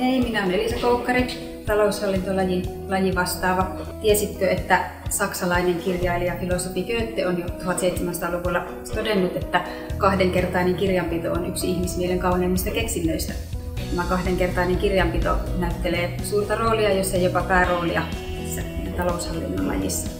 Hei, minä olen Elisa Koukkari, taloushallintolaji laji vastaava. Tiesitkö, että saksalainen kirjailija filosofi Goethe on jo 1700-luvulla todennut, että kahdenkertainen kirjanpito on yksi ihmismielen kauneimmista keksinnöistä? Tämä kahdenkertainen kirjanpito näyttelee suurta roolia, jos ei jopa pääroolia tässä taloushallinnon lajissa.